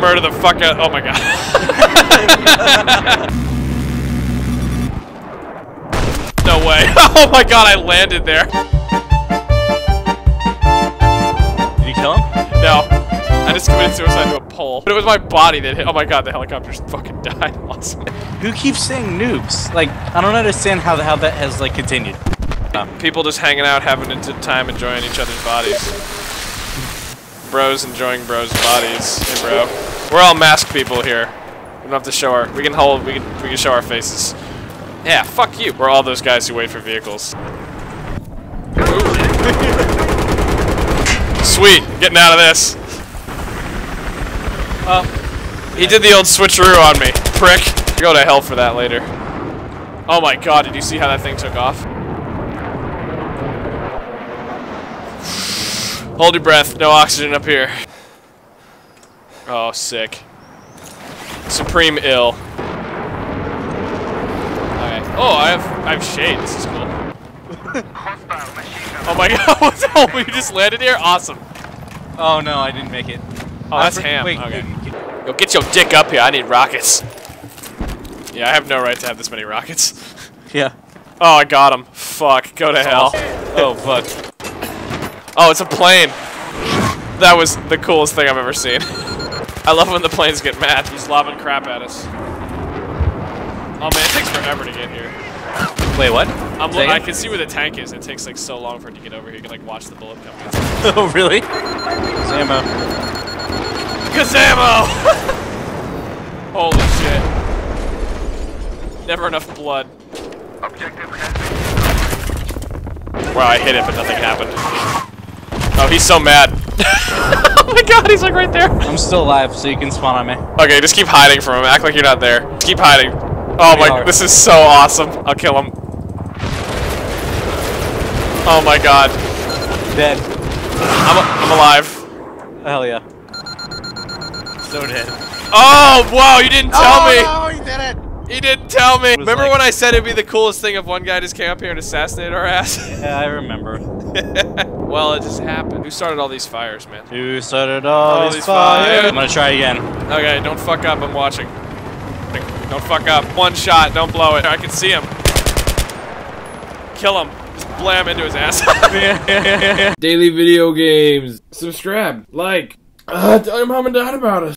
Murder the fuck out. Oh my god. no way. Oh my god, I landed there. Did you kill him? No. I just committed suicide to a pole. But it was my body that hit. Oh my god, the helicopter just fucking died. Awesome. Who keeps saying noobs? Like, I don't understand how the, how that has like continued. Um, people just hanging out, having a good time, enjoying each other's bodies. Bros enjoying bros' bodies. Hey, bro. We're all masked people here. We don't have to show our. We can hold. We can. We can show our faces. Yeah. Fuck you. We're all those guys who wait for vehicles. Sweet. Getting out of this. Oh, He did the old switcheroo on me. Prick. Go to hell for that later. Oh my god, did you see how that thing took off? Hold your breath. No oxygen up here. Oh, sick. Supreme ill. Okay. Oh, I have I have shade. This is cool. oh my god, what's oh, we just landed here? Awesome. oh no, I didn't make it. Oh, that's I for- ham. Wait, okay. Yo, get your dick up here. I need rockets. Yeah, I have no right to have this many rockets. yeah. Oh, I got him. Fuck. Go to hell. Oh fuck. Oh, it's a plane. That was the coolest thing I've ever seen. I love when the planes get mad. He's lobbing crap at us. Oh man, it takes forever to get here. Wait, what? I'm Say lo- I can see where the tank is. It takes like so long for it to get over here. You can like watch the bullet come. oh really? Zamo. Kazamo! Holy shit. Never enough blood. Wow, I hit it, but nothing happened. Oh, he's so mad. oh my god, he's like right there. I'm still alive, so you can spawn on me. Okay, just keep hiding from him. Act like you're not there. Just keep hiding. Oh Pretty my, hard. this is so awesome. I'll kill him. Oh my god. Dead. I'm, I'm alive. Hell yeah. So dead. Oh, wow, you didn't tell me. Oh, no, he did it. He didn't tell me. Remember like- when I said it'd be the coolest thing if one guy just came up here and assassinated our ass? Yeah, I remember. well, it just happened. Who started all these fires, man? Who started all, All these these fires? fires. I'm gonna try again. Okay, don't fuck up. I'm watching. Don't fuck up. One shot. Don't blow it. I can see him. Kill him. Just blam into his ass. Daily video games. Subscribe. Like. Uh, tell your mom and dad about us.